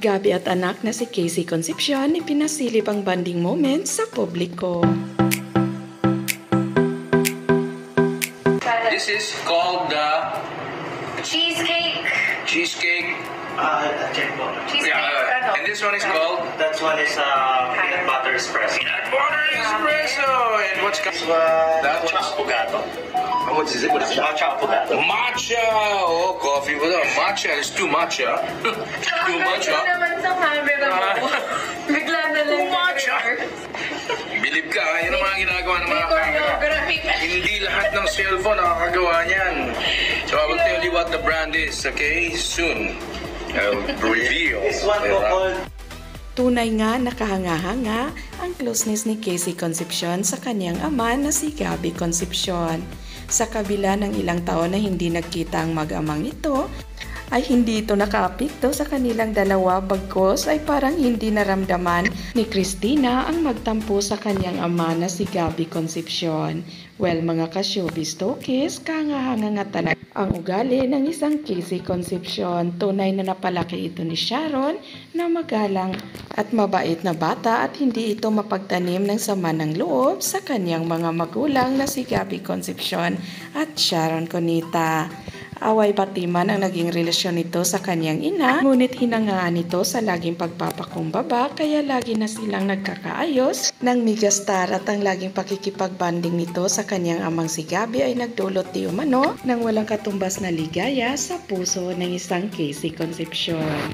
Gabi at anak na si Casey Concepcion ipinasilip ang banding moment sa publiko. This is called the Cheesecake. cheesecake. Uh, check po. Cheesecake. Yeah, ano? and this one is called That one is uh, peanut butter espresso. peanut butter espresso. What's called one, That matcha one's- affogato. what is it? It? Matcha affogato. Matcha. Oh, coffee with a matcha. It's too matcha. too matcha. Bigla na lang. Matcha. Believe ka, yan ang mga ginagawa ng mga camera. Hindi lahat ng cellphone nakakagawa niyan. So I will tell you what the brand is, okay? Soon. I'll reveal. This one called Tunay nga nakahanga-hanga ang closeness ni Casey Concepcion sa kanyang ama na si Gabby Concepcion. Sa kabila ng ilang taon na hindi nagkita ang mag-amang ito, ay hindi ito nakaapekto sa kanilang dalawa bagkos ay parang hindi naramdaman ni Christina ang magtampo sa kanyang ama na si Gabby Concepcion. Well mga ka-showbiz tokis, kangahanga nga talaga ang ugali ng isang Casey Concepcion. Tunay na napalaki ito ni Sharon na magalang at mabait na bata at hindi ito mapagtanim ng sama ng loob sa kanyang mga magulang na si Gabby Concepcion at Sharon Conita. Away patiman ang naging relasyon nito sa kanyang ina, ngunit hinangaan ito sa laging pagpapakumbaba kaya lagi na silang nagkakaayos ng megastar at ang laging pakikipagbanding nito sa kanyang amang si Gabi ay nagdulot di umano ng walang katumbas na ligaya sa puso ng isang Casey Concepcion.